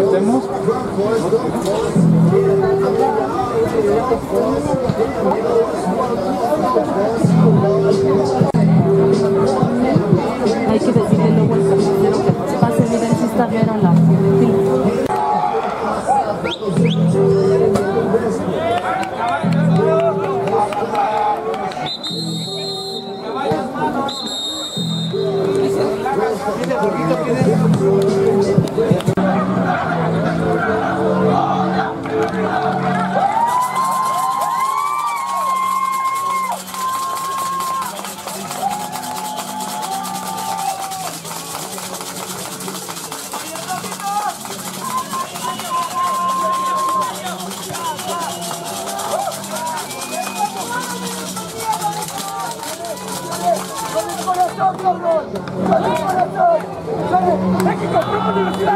Hay que decirle luego al carnicero que nos pase, miren si está la.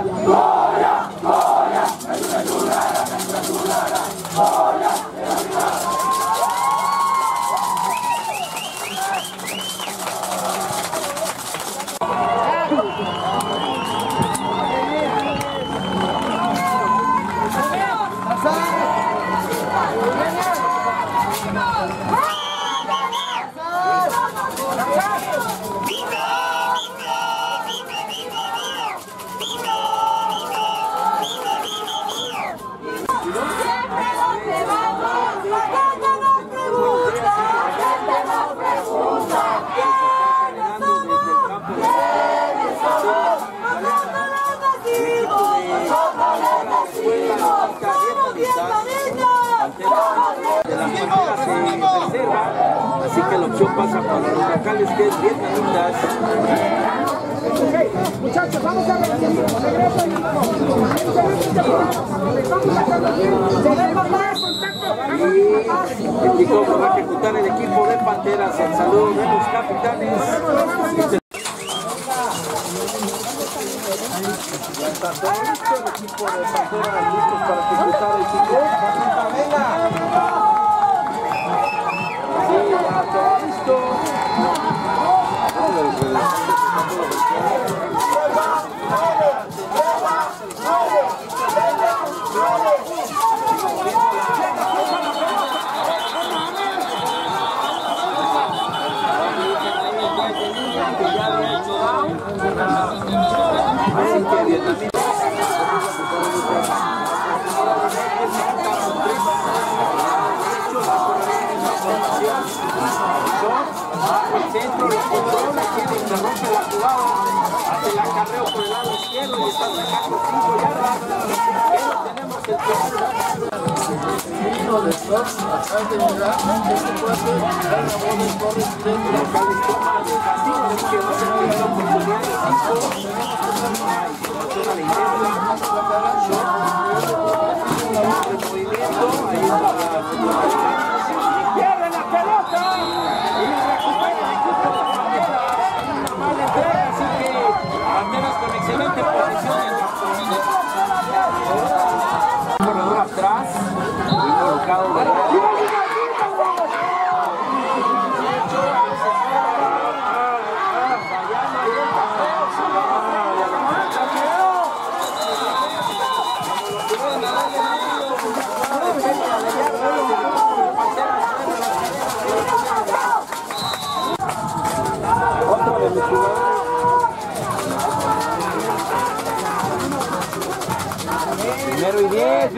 De Muchachos, vamos a ver. Regresa Y cómo va a ejecutar el equipo de Panteras. El saludo de los capitanes. Ya está todo listo, el equipo de Panteras listos para ejecutar el kickoff. Centro, la controla, quien interrumpe la jugada, hace el acarreo por el lado izquierdo y está sacando 5 yardas. Pero tenemos el tercer ¡Pierde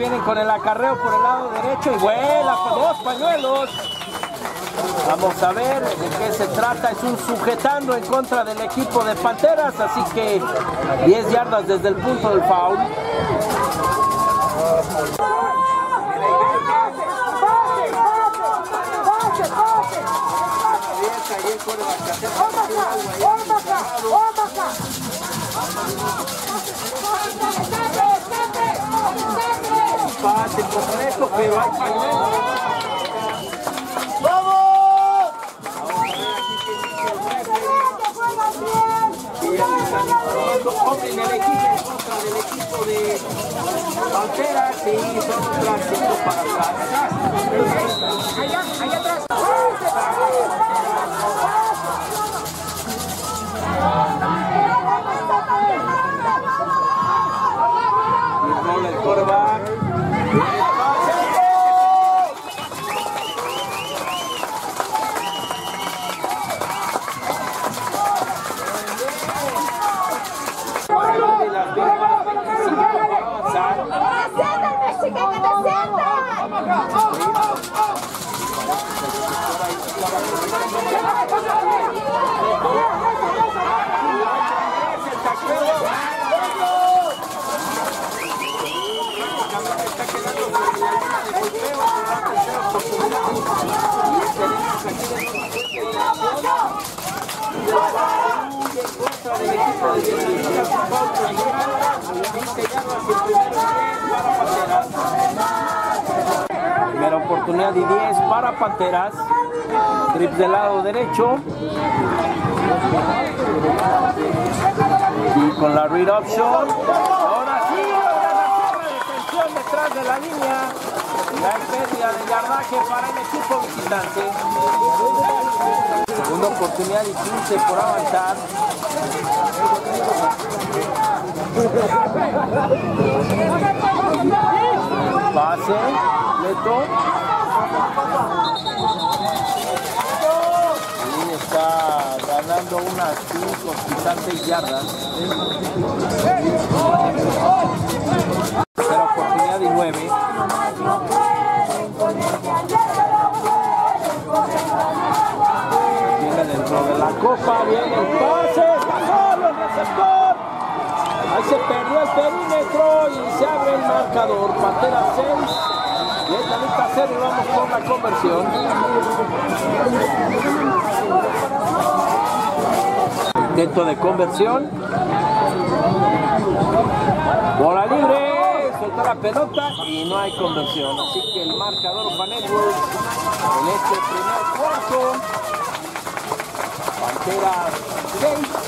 vienen con el acarreo por el lado derecho y vuela con dos pañuelos. Vamos a ver de qué se trata. Es un sujetando en contra del equipo de Panteras, así que 10 yardas desde el punto del foul. Están equipo en contra del equipo de Panteras y son tránsito para atrás. Allá, allá atrás. Primera oportunidad y 10 para Panteras. Trips del lado derecho. Y con la read option. Ahora sí, la detención detrás de la línea. La pérdida de yardaje para el equipo visitante. Segunda oportunidad y 15 por avanzar. Pase, Leto. Está ganando unas 5, quizás 6 yardas. Tercera oportunidad y 9. Viene dentro de la copa, viene el pase, el receptor. Ahí se perdió el perímetro y se abre el marcador. Pantera 6, Vietnamita 0 y vamos con la conversión. Intento de conversión. Bola libre, suelta la pelota y no hay conversión. Así que el marcador Network en este primer cuarto. Pantera 6.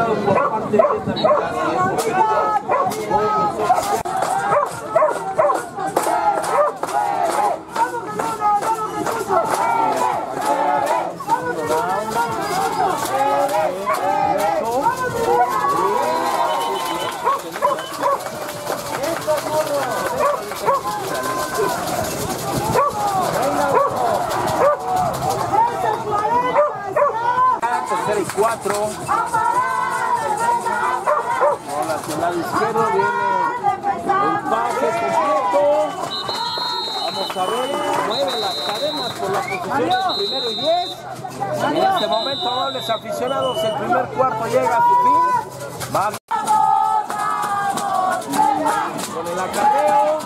lesionado por parte de esta mitad. Cuatro. Hacia el lado izquierdo. Viene el pase completo. Vamos a ver. Mueve las cadenas por la posición del primero y diez. En este momento, dobles aficionados, el primer cuarto llega a su fin. Va con el acarreo.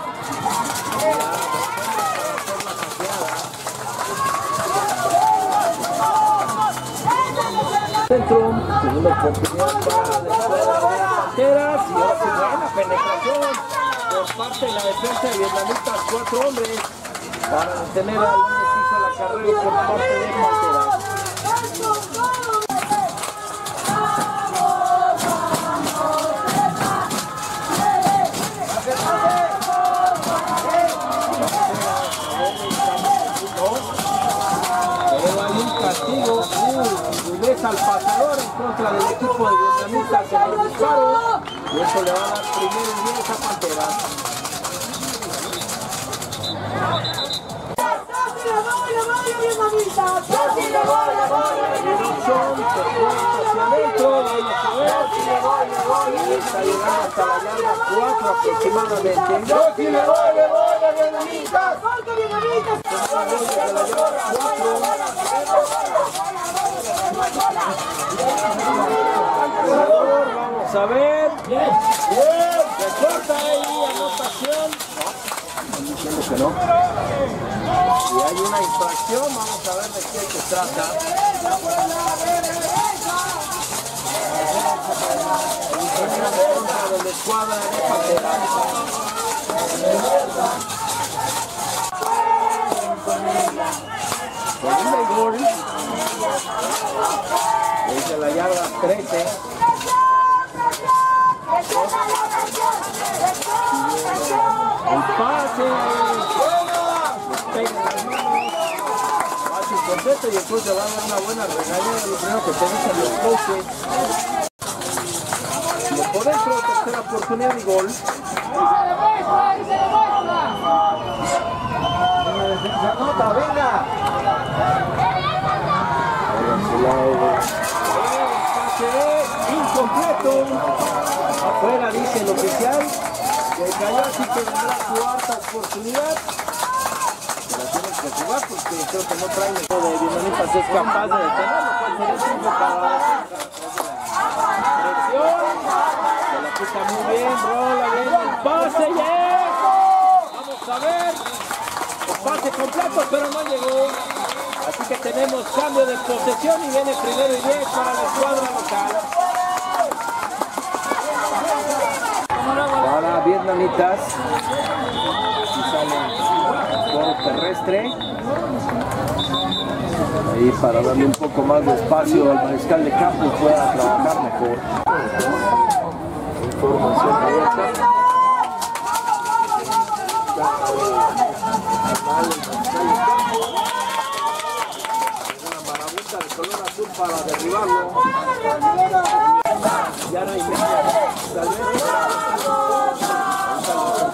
Centro, segunda oportunidad para Panteras y ahora buena penetración por parte de la defensa de vietnamitas, cuatro hombres para detener al indeciso el acarreo por parte de castigo, un regresa al pasador en contra del equipo de vietnamitas en el disparo. Y eso le va a dar primero y a está llegando hasta la yarda 4 aproximadamente. Yo sí le voy, le voy a Vietnamitas. Vamos a ver. Se corta ahí, anotación. Diciendo no. Y hay una infracción, vamos a ver de qué se trata. 13. El pase. Y después le va a dar una buena regañada. Lo primero que te los coaches. Y por dentro, tercera oportunidad y gol. Se anota, venga. Pase incompleto. Afuera dice el oficial. Que que vendrá su oportunidad. Que la tienes que jugar porque creo que no trae el de Dinamitas es capaz de detenerlo. ¿Cuál sería el tiempo para presión? Se la quita muy bien, rola bien el pase y eso. Vamos a ver. El pase completo, pero no llegó. Así que tenemos cambio de posesión y viene primero y diez para la escuadra local. Para vietnamitas. Sale juego terrestre. Ahí para darle un poco más de espacio al mariscal de campo pueda trabajar mejor. Información va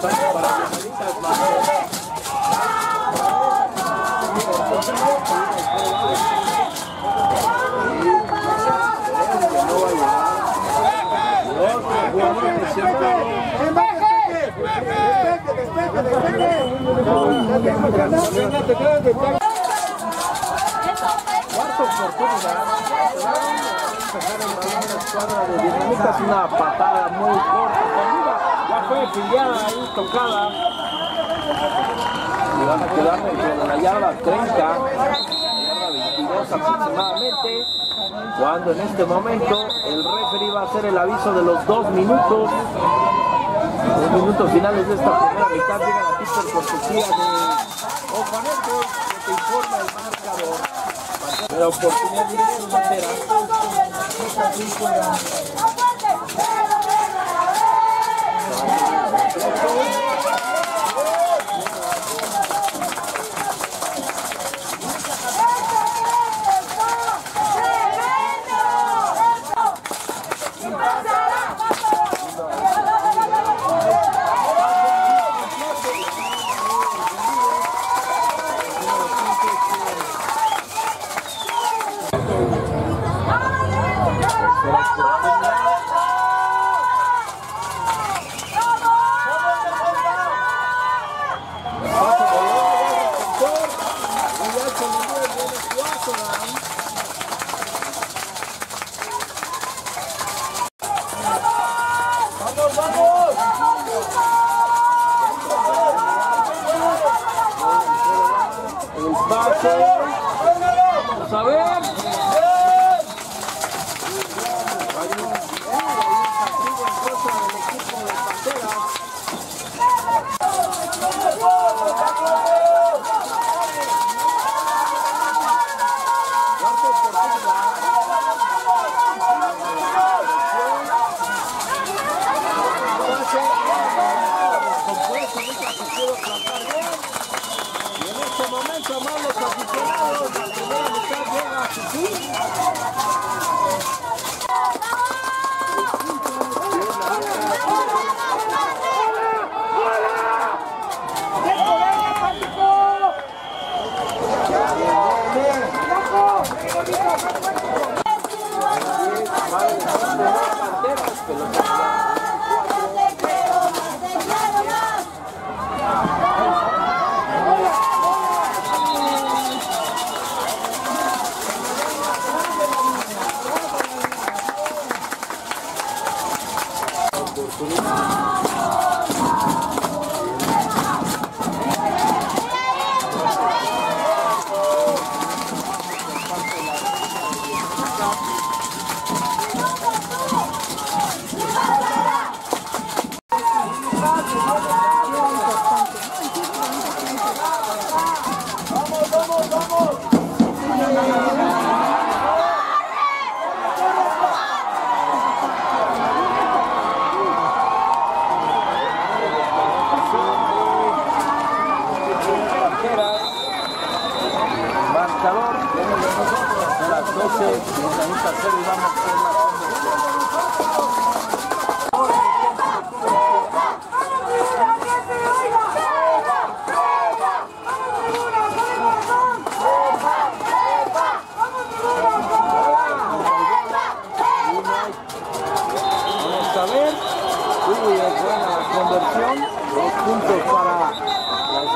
Cuarta oportunidad. Una patada muy corta. Fue filiada ahí, tocada. Y van a quedar en la yarda 30. Yarda 22 aproximadamente. Cuando en este momento el referee va a hacer el aviso de los dos minutos. Los minutos finales de esta primera mitad llegan aquí por cortesía de Ofaneco, que te informa el marcador. La oportunidad de su bandera. ¡Vamos, vamos! El pase. Vamos a ver. Hay un- hay un castigo en contra del equipo de Panteras. Cuarta oportunidad. Descompuesto, nunca se pudo plantar bien. Y en este momento, más los aficionados, la primera mitad llega a su fin.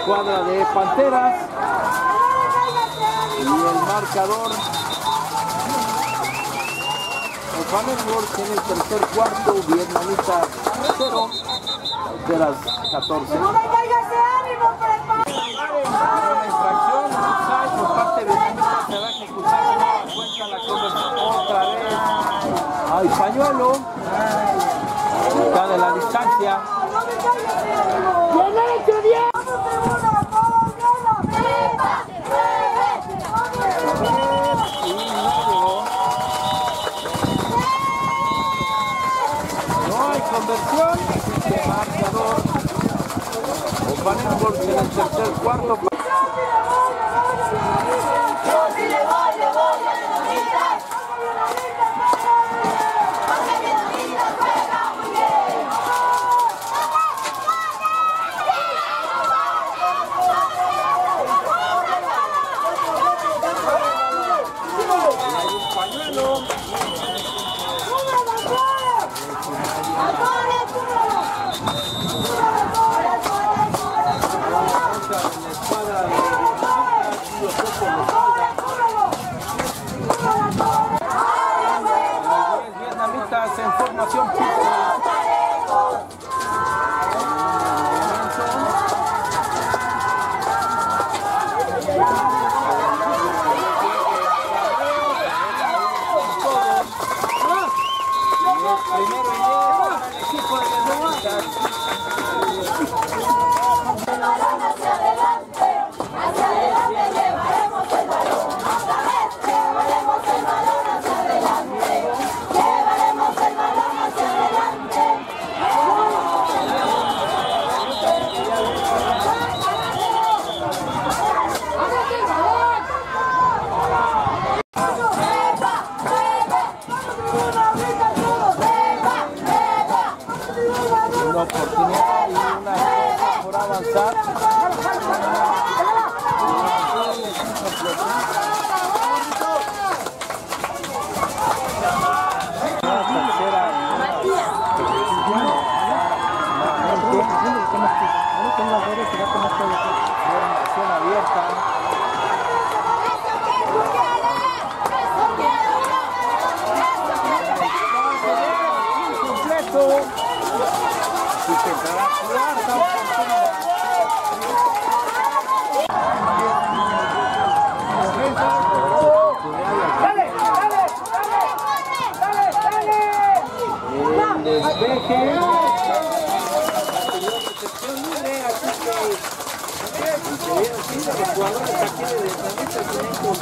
escuadra de Panteras. Y el marcador. El en el tercer cuarto, vietnamita 0, Panteras 14. al pañuelo. Está de la distancia. van en por el tercer cuarto.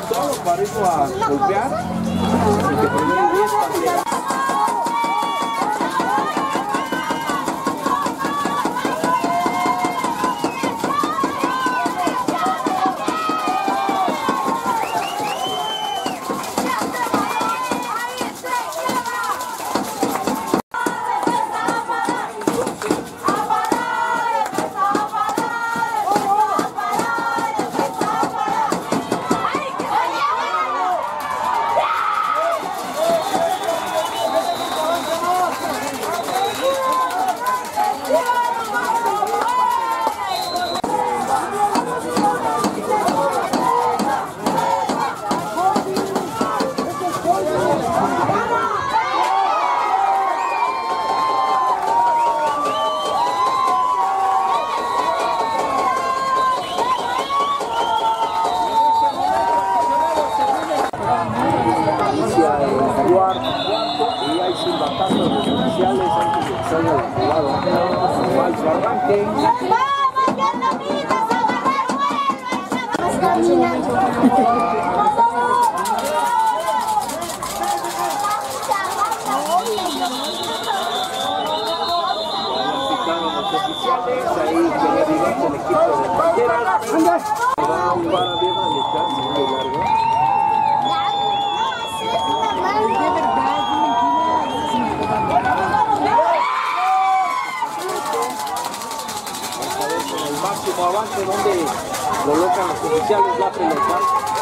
solo para igual, golpear, y que por Ahí, que le digan el equipo de bandera. Va un avance donde colocan los oficiales la pelota.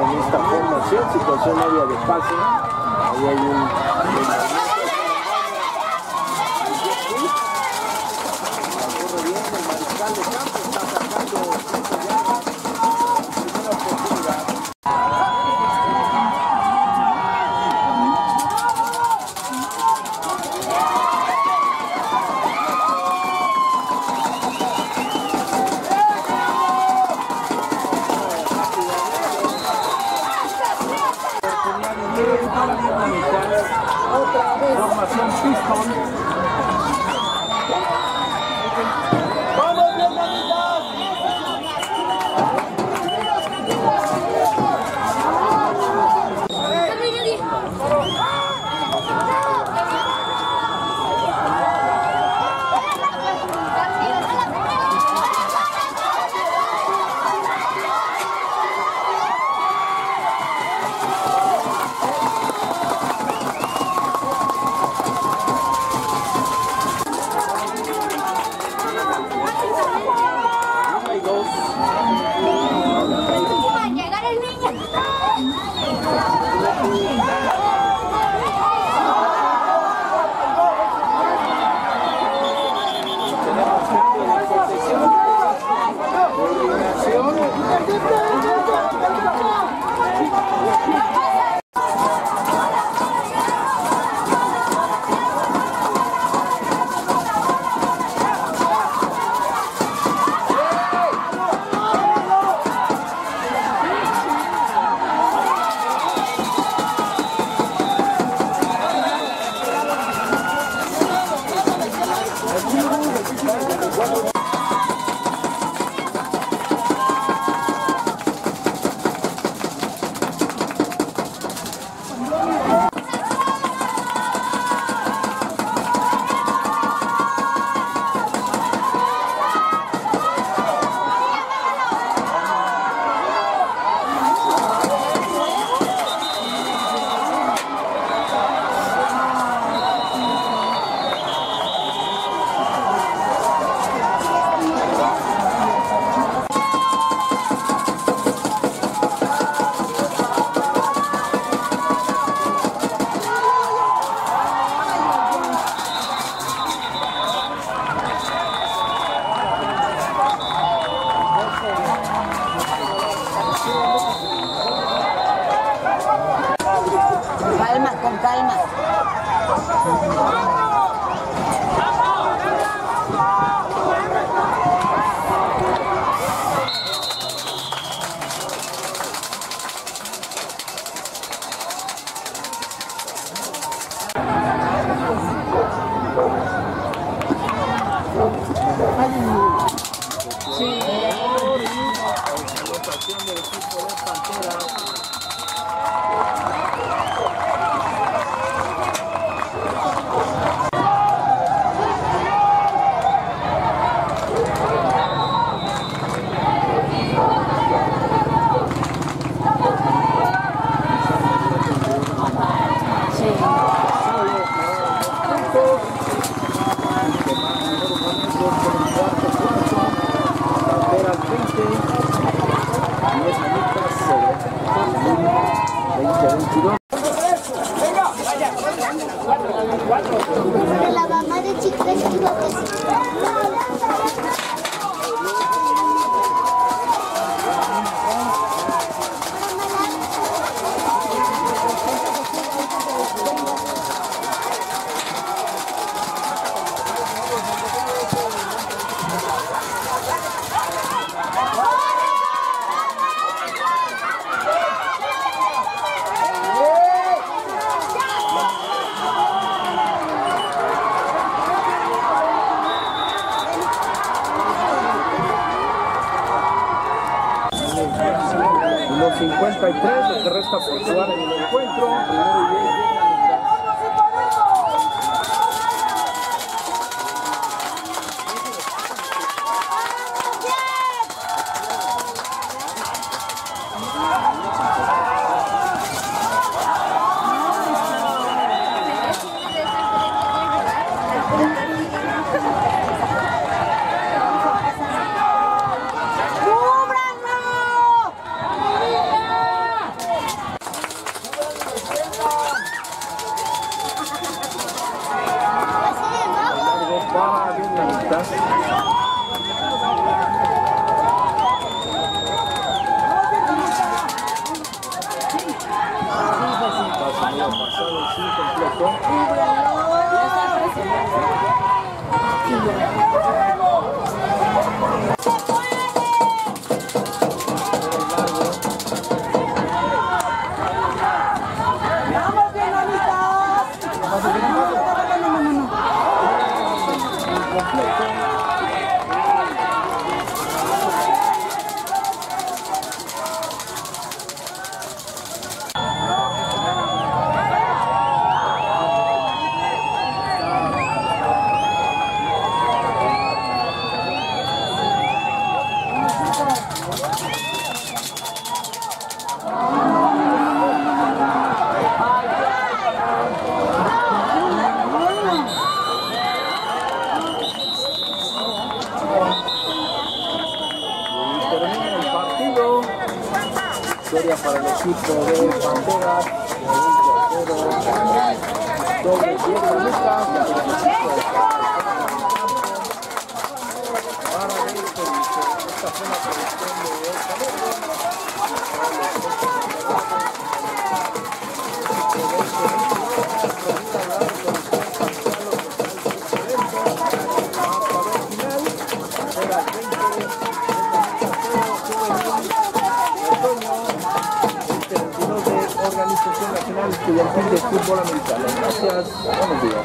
en esta formación, situación área de pase, ahí hay un... 每次都是反超。53, lo que resta por jugar en el encuentro. Para el equipo de de cero. Doble pierna el equipo de esta de El Cabello. Organización de fútbol americano. Gracias, buenos días.